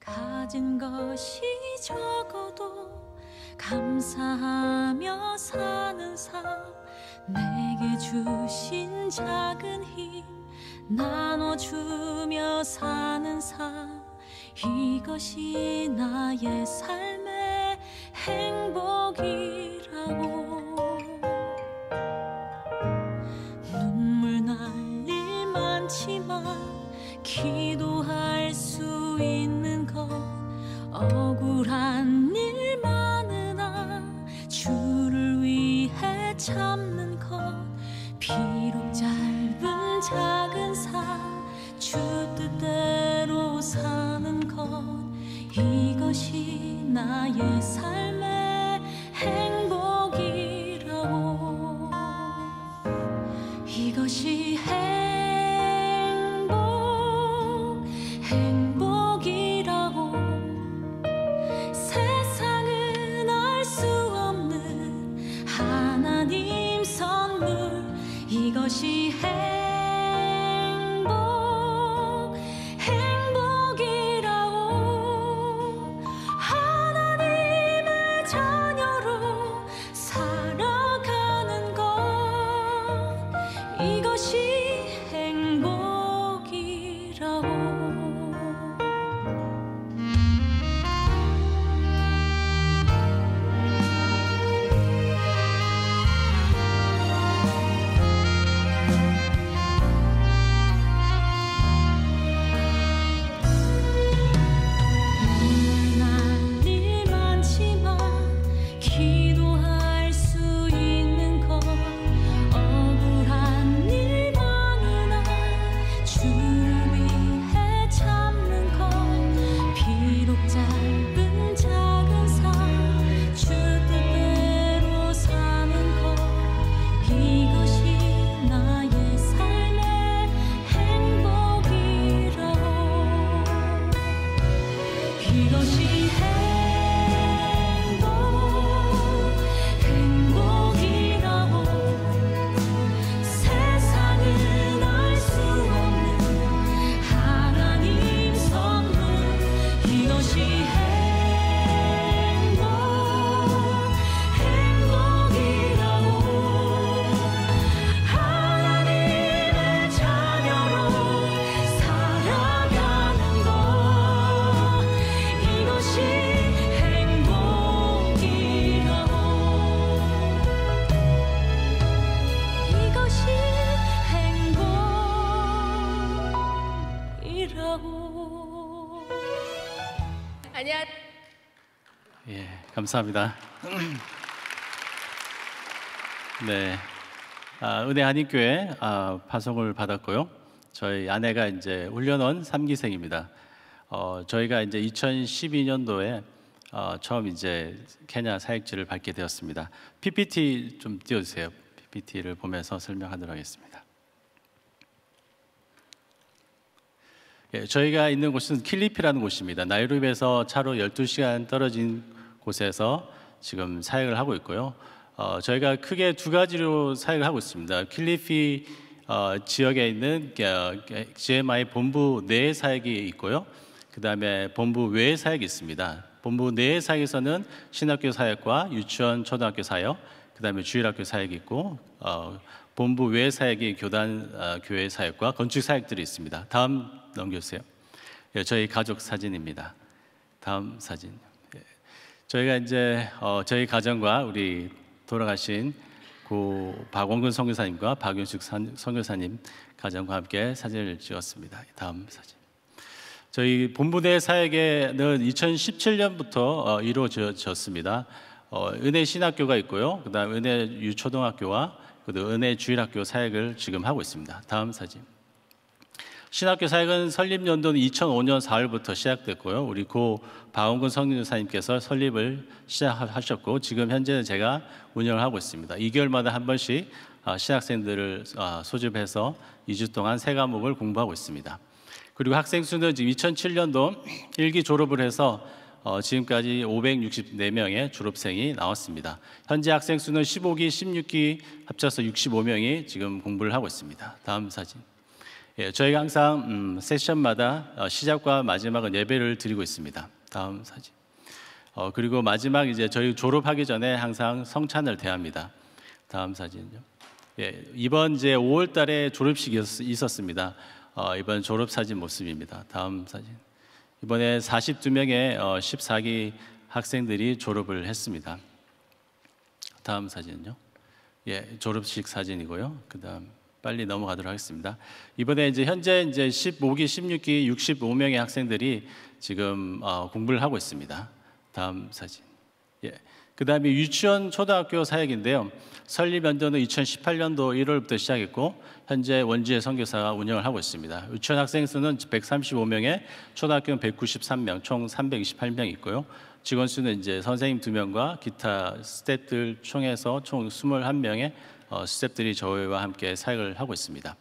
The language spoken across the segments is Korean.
가진 것이 적어도 감사하며 사는 삶 내게 주신 작은 힘 나눠주며 사는 삶 이것이 나의 삶의 행복이라고. 눈물 날 일 많지만 기도 안녕. 예, 감사합니다. 네, 아, 은혜 한인교회 아, 파송을 받았고요. 저희 아내가 이제 훈련원 3기생입니다. 어, 저희가 이제 2012년도에 어, 처음 이제 케냐 사역지를 밟게 되었습니다. PPT 좀 띄워주세요. PPT를 보면서 설명하도록 하겠습니다. 예, 저희가 있는 곳은 킬리피라는 곳입니다. 나이로비에서 차로 12시간 떨어진 곳에서 지금 사역을 하고 있고요. 어, 저희가 크게 두 가지로 사역을 하고 있습니다. 킬리피 어, 지역에 있는 어, GMI 본부 내 사역이 있고요. 그 다음에 본부 외 사역이 있습니다. 본부 내 사역에서는 신학교 사역과 유치원, 초등학교 사역, 그 다음에 주일학교 사역이 있고 어, 본부 외 사역이 교단 어, 교회 사역과 건축 사역들이 있습니다. 다음 넘겨주세요. 예, 저희 가족 사진입니다. 다음 사진. 예. 저희가 이제 어, 저희 가정과 우리 돌아가신 고 박원근 선교사님과 박윤숙 산- 선교사님 가정과 함께 사진을 찍었습니다. 다음 사진. 저희 본부대 사역에는 2017년부터 이루어졌습니다. 어, 은혜 신학교가 있고요. 그다음 은혜 유초등학교와 그다음 은혜 주일학교 사역을 지금 하고 있습니다. 다음 사진. 신학교 사역은 설립 연도는 2005년 4월부터 시작됐고요. 우리 고 박원근 성교사님께서 설립을 시작하셨고 지금 현재는 제가 운영을 하고 있습니다. 2개월마다 한 번씩 아, 신학생들을 아, 소집해서 2주 동안 세 과목을 공부하고 있습니다. 그리고 학생 수는 지금 2007년도 1기 졸업을 해서 어, 지금까지 564명의 졸업생이 나왔습니다. 현재 학생 수는 15기, 16기 합쳐서 65명이 지금 공부를 하고 있습니다. 다음 사진. 예, 저희가 항상 음, 세션마다 어, 시작과 마지막은 예배를 드리고 있습니다. 다음 사진. 어, 그리고 마지막 이제 저희 졸업하기 전에 항상 성찬을 대합니다. 다음 사진요. 예, 이번 이제 5월 달에 졸업식이 있었- 있었습니다. 어, 이번 졸업 사진 모습입니다. 다음 사진. 이번에 42명의 어, 14기 학생들이 졸업을 했습니다. 다음 사진요. 예, 졸업식 사진이고요. 그다음 빨리 넘어가도록 하겠습니다. 이번에 이제 현재 이제 15기, 16기, 65명의 학생들이 지금 어, 공부를 하고 있습니다. 다음 사진. 예. 그다음에 유치원 초등학교 사역인데요. 설립 연도는 2018년도 1월부터 시작했고 현재 원주의 선교사가 운영을 하고 있습니다. 유치원 학생 수는 135명에 초등학교는 193명, 총 328명 있고요. 직원 수는 이제 선생님 두 명과 기타 스태프들 총해서 총 21명의 어, 스태프들이 저희와 함께 사역을 하고 있습니다.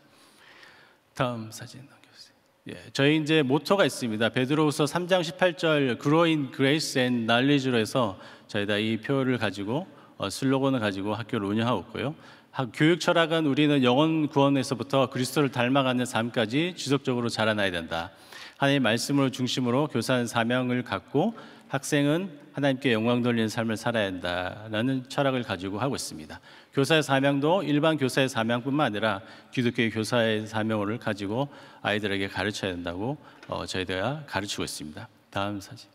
다음 사진 넘겨주세요. 예, 저희 이제 모토가 있습니다. 베드로후서 3장 18절 Grow in grace and knowledge로 해서 저희가 이 표를 가지고 어, 슬로건을 가지고 학교를 운영하고 있고요. 학- 교육 철학은 우리는 영원 구원에서부터 그리스도를 닮아가는 삶까지 지속적으로 자라나야 된다. 하나님의 말씀을 중심으로 교사는 사명을 갖고 학생은 하나님께 영광 돌리는 삶을 살아야 한다라는 철학을 가지고 하고 있습니다. 교사의 사명도 일반 교사의 사명뿐만 아니라 기독교의 교사의 사명을 가지고 아이들에게 가르쳐야 된다고 어, 저희가 가르치고 있습니다. 다음 사진.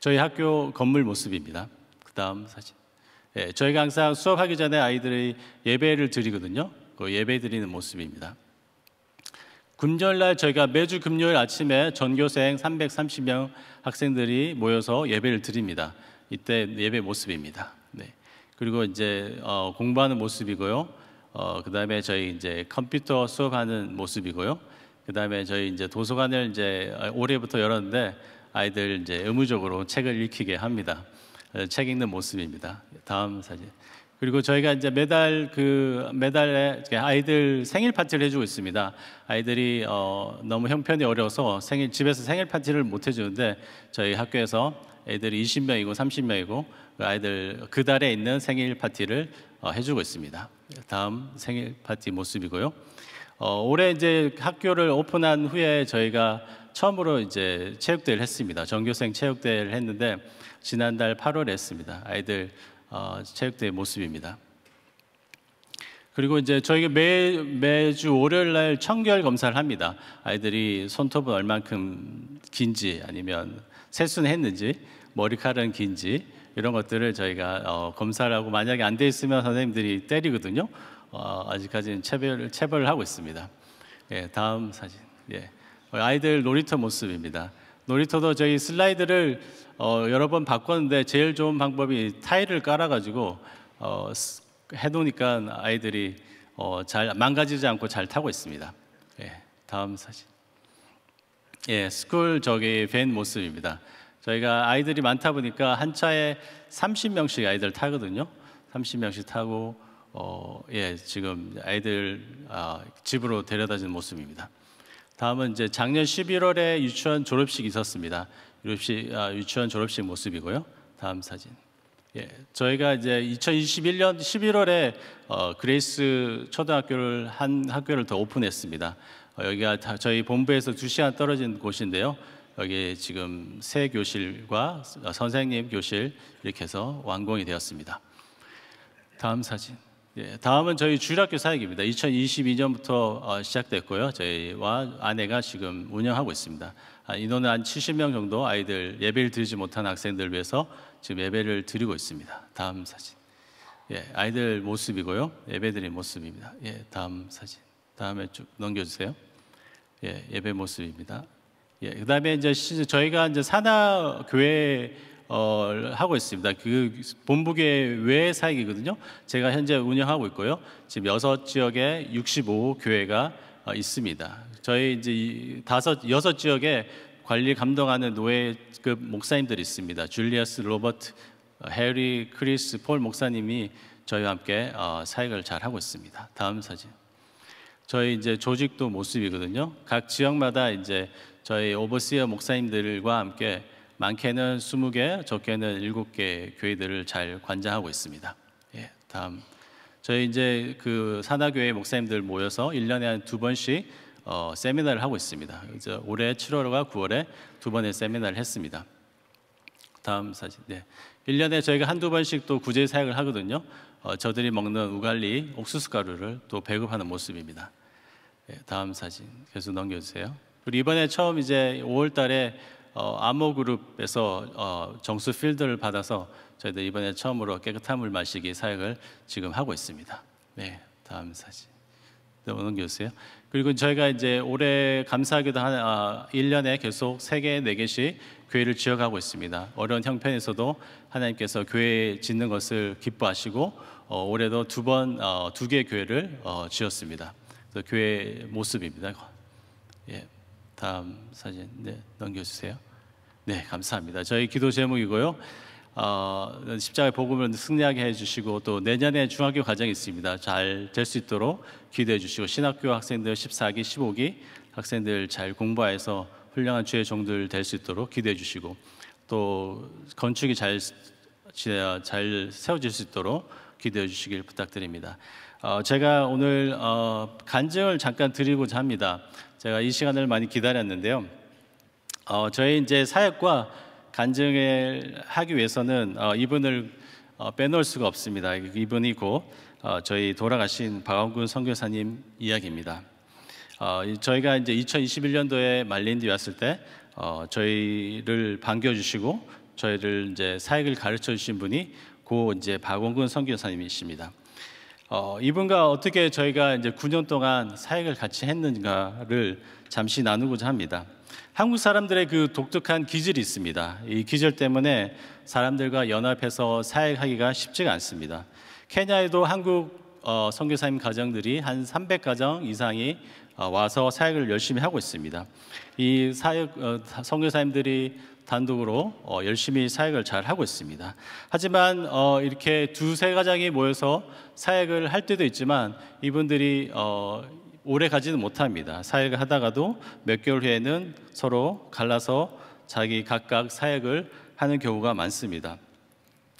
저희 학교 건물 모습입니다. 그 다음 사진. 예, 저희가 항상 수업하기 전에 아이들이 예배를 드리거든요. 그 예배 드리는 모습입니다. 금요일 날 저희가 매주 금요일 아침에 전교생 330명 학생들이 모여서 예배를 드립니다. 이때 예배 모습입니다. 네. 그리고 이제 어, 공부하는 모습이고요. 어, 그다음에 저희 이제 컴퓨터 수업하는 모습이고요. 그다음에 저희 이제 도서관을 이제 올해부터 열었는데 아이들 이제 의무적으로 책을 읽히게 합니다. 어, 책 읽는 모습입니다. 다음 사진. 그리고 저희가 이제 매달 그 매달에 아이들 생일 파티를 해주고 있습니다. 아이들이 어, 너무 형편이 어려워서 생일 집에서 생일 파티를 못 해주는데 저희 학교에서 애들이 20명이고 30명이고 그 아이들 그 달에 있는 생일 파티를 어, 해주고 있습니다. 다음 생일 파티 모습이고요. 어, 올해 이제 학교를 오픈한 후에 저희가 처음으로 이제 체육대회를 했습니다. 전교생 체육대회를 했는데 지난달 8월에 했습니다. 아이들 어, 체육대회 모습입니다. 그리고 이제 저희가 매 매주 월요일 날 청결 검사를 합니다. 아이들이 손톱은 얼만큼 긴지 아니면 세수는 했는지 머리카락은 긴지 이런 것들을 저희가 어, 검사를 하고 만약에 안 돼 있으면 선생님들이 때리거든요. 어, 아직까지는 체벌 체벌을 하고 있습니다. 예, 다음 사진. 예, 아이들 놀이터 모습입니다. 놀이터도 저희 슬라이드를 어, 여러 번 바꿨는데 제일 좋은 방법이 타일을 깔아가지고 어, 스- 해놓으니까 아이들이 어, 잘 망가지지 않고 잘 타고 있습니다. 예, 다음 사진. 예, school 저기 van 모습입니다. 저희가 아이들이 많다 보니까 한 차에 30명씩 아이들 타거든요. 30명씩 타고 어, 예, 지금 아이들 아, 집으로 데려다주는 모습입니다. 다음은 이제 작년 11월에 유치원 졸업식이 있었습니다. 졸업식, 아, 유치원 졸업식 모습이고요. 다음 사진. 예, 저희가 이제 2021년 11월에 어, 그레이스 초등학교를 한 학교를 더 오픈했습니다. 어, 여기가 다 저희 본부에서 두 시간 떨어진 곳인데요. 여기 지금 새 교실과 선생님 교실 이렇게 해서 완공이 되었습니다. 다음 사진. 예, 다음은 저희 주일학교 사역입니다. 2022년부터 어, 시작됐고요. 저희와 아내가 지금 운영하고 있습니다. 아, 인원은 한 70명 정도 아이들 예배를 드리지 못한 학생들 위해서 지금 예배를 드리고 있습니다. 다음 사진. 예, 아이들 모습이고요. 예배드린 모습입니다. 예, 다음 사진. 다음에 쭉 넘겨주세요. 예, 예배 모습입니다. 예, 그다음에 이제 시- 저희가 이제 산하 교회 어, 하고 있습니다. 그 본부교회 외 사역이거든요. 제가 현재 운영하고 있고요. 지금 여섯 지역에 65 교회가 어, 있습니다. 저희 이제 이 다섯 여섯 지역에 관리 감독하는 노회급 목사님들이 있습니다. 줄리어스, 로버트, 어, 해리, 크리스, 폴 목사님이 저희와 함께 어, 사역을 잘 하고 있습니다. 다음 사진. 저희 이제 조직도 모습이거든요. 각 지역마다 이제 저희 오버시어 목사님들과 함께 많게는 20개, 적게는 7개 교회들을 잘 관장하고 있습니다. 예, 다음. 저희 이제 그 산하교회 목사님들 모여서 1년에 한 두 번씩 어, 세미나를 하고 있습니다. 이제 올해 7월과 9월에 두 번의 세미나를 했습니다. 다음 사진. 네. 1년에 저희가 한두 번씩 또 구제 사역을 하거든요. 어, 저들이 먹는 우갈리 옥수수 가루를 또 배급하는 모습입니다. 네, 다음 사진 계속 넘겨주세요. 그리고 이번에 처음 이제 5월 달에 어, 암호 그룹에서 어, 정수 필드를 받아서 저희들 이번에 처음으로 깨끗한 물 마시기 사역을 지금 하고 있습니다. 네, 다음 사진. 네, 넘겨주세요. 그리고 저희가 이제 올해 감사하게도 한 아, 1년에 계속 3개, 4개씩 교회를 지어가고 있습니다. 어려운 형편에서도 하나님께서 교회 짓는 것을 기뻐하시고 어, 올해도 두 번, 어, 두 개의 교회를 어, 지었습니다. 교회 모습입니다. 예, 다음 사진 네, 넘겨주세요. 네, 감사합니다. 저희 기도 제목이고요. 어, 십자가의 복음을 승리하게 해주시고 또 내년에 중학교 과정이 있습니다. 잘 될 수 있도록 기도해 주시고 신학교 학생들 14기, 15기 학생들 잘 공부해서 훌륭한 주의 종들 될 수 있도록 기도해 주시고 또 건축이 잘, 잘 세워질 수 있도록 기도해 주시길 부탁드립니다. 어, 제가 오늘 어, 간증을 잠깐 드리고자 합니다. 제가 이 시간을 많이 기다렸는데요. 어, 저희 이제 사역과 간증을 하기 위해서는 어, 이분을 어, 빼놓을 수가 없습니다. 이분이 곧 어, 저희 돌아가신 박원군 선교사님 이야기입니다. 어, 저희가 이제 2021년도에 말린디 왔을 때 어, 저희를 반겨주시고 저희를 이제 사역을 가르쳐 주신 분이 고 이제 박원근 선교사님이십니다. 어, 이분과 어떻게 저희가 이제 9년 동안 사역을 같이 했는가를 잠시 나누고자 합니다. 한국 사람들의 그 독특한 기질이 있습니다. 이 기질 때문에 사람들과 연합해서 사역하기가 쉽지가 않습니다. 케냐에도 한국 어, 선교사님 가정들이 한 300가정 이상이 어, 와서 사역을 열심히 하고 있습니다. 이 사역 어, 선교사님들이 단독으로 어, 열심히 사역을 잘 하고 있습니다. 하지만 어, 이렇게 두세 가정이 모여서 사역을 할 때도 있지만 이분들이 어, 오래 가지는 못합니다. 사역을 하다가도 몇 개월 후에는 서로 갈라서 자기 각각 사역을 하는 경우가 많습니다.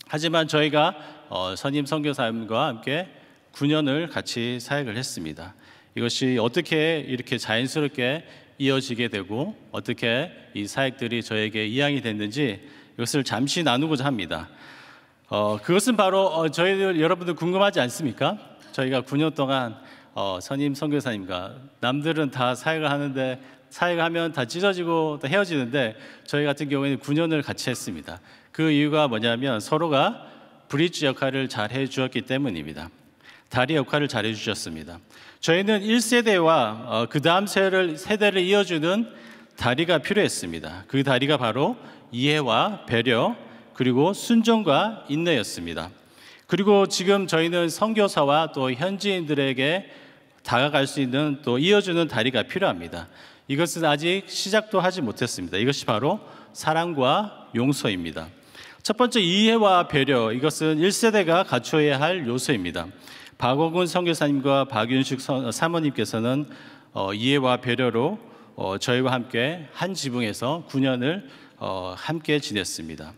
하지만 저희가 어, 선임 선교사님과 함께 9년을 같이 사역을 했습니다. 이것이 어떻게 이렇게 자연스럽게 이어지게 되고 어떻게 이 사역들이 저에게 이양이 됐는지 이것을 잠시 나누고자 합니다. 어, 그것은 바로 어, 저희들 여러분들 궁금하지 않습니까? 저희가 9년 동안 어, 선임 선교사님과 남들은 다 사역을 하는데 사역하면 다 찢어지고 다 헤어지는데 저희 같은 경우에는 9년을 같이 했습니다. 그 이유가 뭐냐면 서로가 브릿지 역할을 잘 해주었기 때문입니다. 다리 역할을 잘 해 주셨습니다. 저희는 1세대와 어, 그 다음 세대를, 세대를 이어주는 다리가 필요했습니다. 그 다리가 바로 이해와 배려 그리고 순종과 인내였습니다. 그리고 지금 저희는 선교사와 또 현지인들에게 다가갈 수 있는 또 이어주는 다리가 필요합니다. 이것은 아직 시작도 하지 못했습니다. 이것이 바로 사랑과 용서입니다. 첫 번째 이해와 배려 이것은 1세대가 갖춰야 할 요소입니다. 박원군 선교사님과 박윤식 사모님께서는 어, 이해와 배려로 어, 저희와 함께 한 지붕에서 9년을 어, 함께 지냈습니다.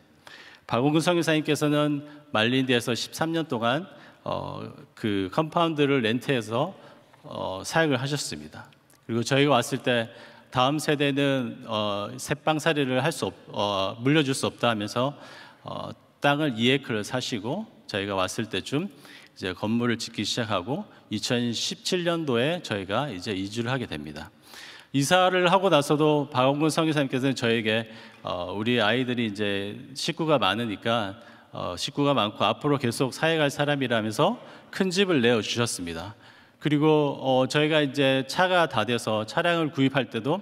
박원근 선교사님께서는 말린디에서 13년 동안 어, 그 compound를 렌트해서 어, 사역을 하셨습니다. 그리고 저희가 왔을 때 다음 세대는 어, 셋방살이를 할 수 없, 어, 물려줄 수 없다 하면서 어, 땅을 2에이커를 사시고 저희가 왔을 때쯤 이제 건물을 짓기 시작하고 2017년도에 저희가 이제 이주를 하게 됩니다. 이사를 하고 나서도 박원근 선교사님께서는 저에게 어, 우리 아이들이 이제 식구가 많으니까 어, 식구가 많고 앞으로 계속 사회갈 사람이라면서 큰 집을 내어 주셨습니다. 그리고 어, 저희가 이제 차가 다 돼서 차량을 구입할 때도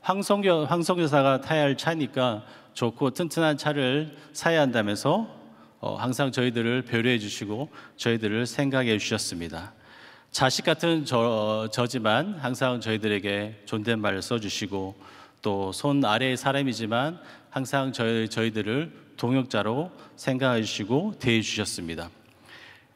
황성교 황성교사가 타야 할 차니까 좋고 튼튼한 차를 사야 한다면서 어, 항상 저희들을 배려해 주시고 저희들을 생각해 주셨습니다. 자식 같은 저, 저지만 항상 저희들에게 존댓말을 써주시고 또 손 아래의 사람이지만 항상 저희, 저희들을 동역자로 생각해 주시고 대해 주셨습니다.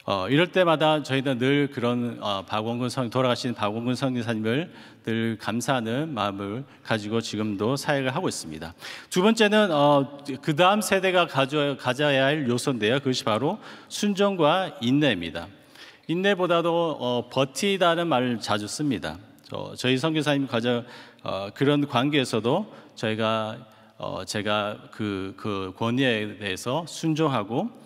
어, 이럴 때마다 저희는 늘 그런 어, 박원근 성 돌아가신 박원근 성교사님을 늘 감사하는 마음을 가지고 지금도 사역을 하고 있습니다. 두 번째는 어, 그 다음 세대가 가져, 가져야 할 요소인데요. 그것이 바로 순종과 인내입니다. 인내보다도 어, 버티다는 말을 자주 씁니다. 저, 저희 선교사님 과정 어, 그런 관계에서도 저희가 어, 제가 그, 그 권위에 대해서 순종하고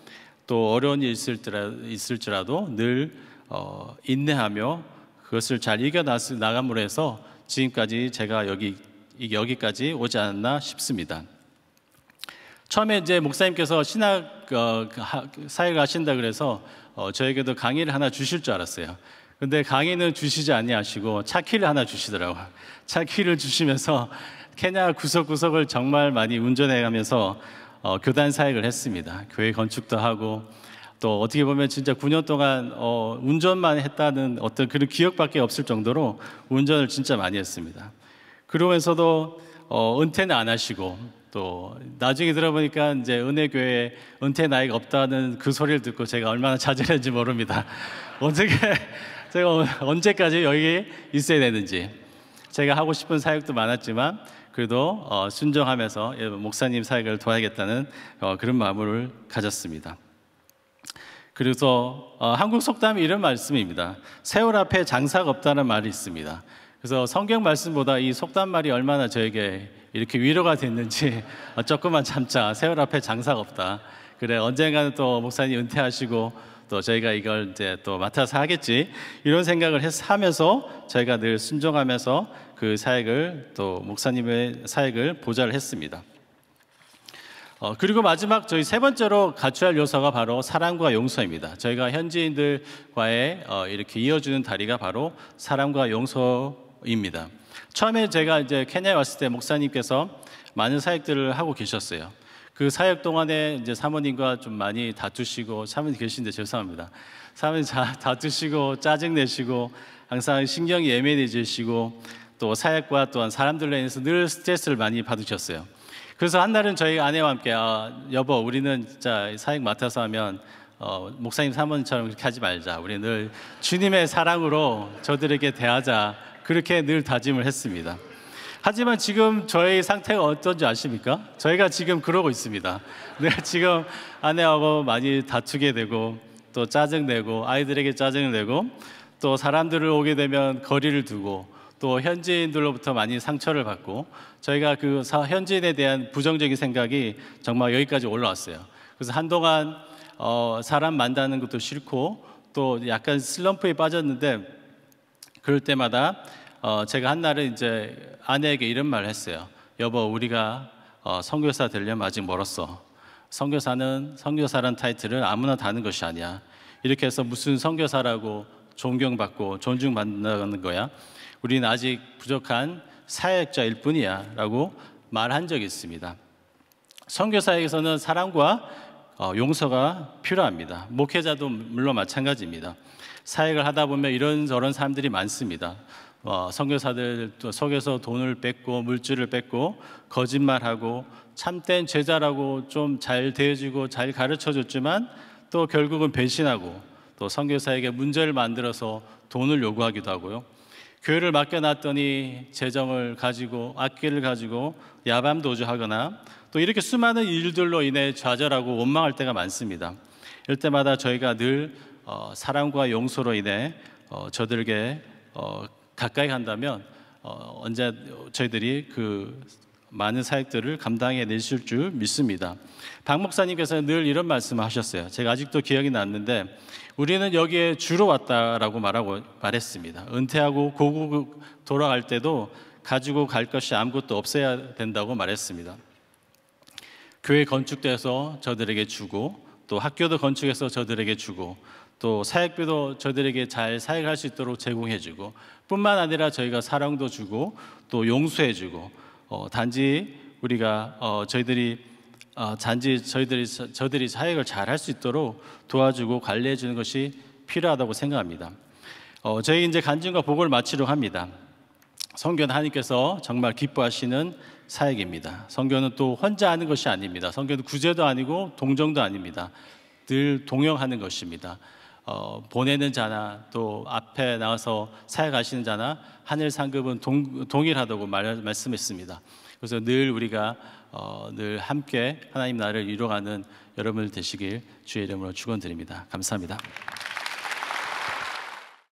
또 어려운 일이 있을지라도 늘 어, 인내하며 그것을 잘 이겨 나감으로 해서 지금까지 제가 여기 여기까지 오지 않았나 싶습니다. 처음에 이제 목사님께서 신학 어, 사역을 하신다 그래서 어, 저에게도 강의를 하나 주실 줄 알았어요. 근데 강의는 주시지 아니하시고 차키를 하나 주시더라고요. 차키를 주시면서 케냐 구석구석을 정말 많이 운전해가면서 어, 교단 사역을 했습니다. 교회 건축도 하고 또 어떻게 보면 진짜 9년 동안 어, 운전만 했다는 어떤 그런 기억밖에 없을 정도로 운전을 진짜 많이 했습니다. 그러면서도 어, 은퇴는 안 하시고 또 나중에 들어보니까 이제 은혜교회 은퇴 나이가 없다는 그 소리를 듣고 제가 얼마나 좌절했는지 모릅니다. 어떻게 제가 언제까지 여기 있어야 되는지 제가 하고 싶은 사역도 많았지만 그래도 어, 순종하면서 목사님 사역을 도와야겠다는 어, 그런 마음을 가졌습니다. 그래서 어, 한국 속담이 이런 말씀입니다. 세월 앞에 장사가 없다는 말이 있습니다. 그래서 성경 말씀보다 이 속담 말이 얼마나 저에게 이렇게 위로가 됐는지 조금만 참자. 세월 앞에 장사가 없다. 그래 언젠가는 또 목사님 은퇴하시고 또 저희가 이걸 이제 또 맡아서 하겠지 이런 생각을 해서 하면서 저희가 늘 순종하면서 그 사역을 또 목사님의 사역을 보좌를 했습니다. 어, 그리고 마지막 저희 세 번째로 갖춰야 할 요소가 바로 사랑과 용서입니다. 저희가 현지인들과의 어, 이렇게 이어주는 다리가 바로 사랑과 용서입니다. 처음에 제가 이제 케냐에 왔을 때 목사님께서 많은 사역들을 하고 계셨어요. 그 사역 동안에 이제 사모님과 좀 많이 다투시고 사모님 계신데 죄송합니다. 사모님 다투시고 짜증 내시고 항상 신경이 예민해지시고 또 사역과 또한 사람들로 인해서 늘 스트레스를 많이 받으셨어요. 그래서 한 날은 저희 아내와 함께 아, 여보 우리는 진짜 사역 맡아서 하면 어, 목사님 사모님처럼 그렇게 하지 말자. 우리 늘 주님의 사랑으로 저들에게 대하자. 그렇게 늘 다짐을 했습니다. 하지만 지금 저의 상태가 어떤지 아십니까? 저희가 지금 그러고 있습니다. 내가 네, 지금 아내하고 많이 다투게 되고 또 짜증내고 아이들에게 짜증내고 또 사람들을 오게 되면 거리를 두고 또 현지인들로부터 많이 상처를 받고 저희가 그 현지인에 대한 부정적인 생각이 정말 여기까지 올라왔어요. 그래서 한동안 어, 사람 만나는 것도 싫고 또 약간 슬럼프에 빠졌는데 그럴 때마다 어, 제가 한 날은 이제 아내에게 이런 말을 했어요. 여보, 우리가 어, 선교사 되려면 아직 멀었어. 선교사는 선교사란 타이틀을 아무나 다는 것이 아니야. 이렇게 해서 무슨 선교사라고 존경받고 존중받는 거야. 우리는 아직 부족한 사역자일 뿐이야 라고 말한 적이 있습니다. 선교사에게서는 사랑과 어, 용서가 필요합니다. 목회자도 물론 마찬가지입니다. 사역을 하다 보면 이런저런 사람들이 많습니다. 어, 선교사들 속에서 돈을 뺏고 물질을 뺏고 거짓말하고 참된 제자라고 좀 잘 대해주고 잘 가르쳐 줬지만 또 결국은 배신하고 또 선교사에게 문제를 만들어서 돈을 요구하기도 하고요. 교회를 맡겨놨더니 재정을 가지고 악기를 가지고 야밤 도주하거나 또 이렇게 수많은 일들로 인해 좌절하고 원망할 때가 많습니다. 이럴 때마다 저희가 늘 어, 사랑과 용서로 인해 어, 저들에게 어, 가까이 간다면 어, 언제 저희들이 그 많은 사역들을 감당해 내실 줄 믿습니다. 박 목사님께서 늘 이런 말씀을 하셨어요. 제가 아직도 기억이 났는데 우리는 여기에 주로 왔다라고 말하고 말했습니다. 은퇴하고 고국 돌아갈 때도 가지고 갈 것이 아무것도 없어야 된다고 말했습니다. 교회 건축돼서 저들에게 주고 또 학교도 건축해서 저들에게 주고 또 사역비도 저들에게 잘 사역할 수 있도록 제공해주고 뿐만 아니라 저희가 사랑도 주고 또 용서해주고 어, 단지 우리가 어, 저희들이 어, 단지 저희들이 저들이 사역을 잘 할 수 있도록 도와주고 관리해 주는 것이 필요하다고 생각합니다. 어, 저희 이제 간증과 보고를 마치려 합니다. 성교는 하나님께서 정말 기뻐하시는 사역입니다. 성교는 또 혼자 하는 것이 아닙니다. 성교는 구제도 아니고 동정도 아닙니다. 늘 동행하는 것입니다. 어, 보내는 자나 또 앞에 나와서 사역하시는 자나 하늘 상급은 동, 동일하다고 말, 말씀했습니다. 그래서 늘 우리가 어, 늘 함께 하나님 나라를 이루어가는 여러분 되시길 주의 이름으로 축원드립니다. 감사합니다.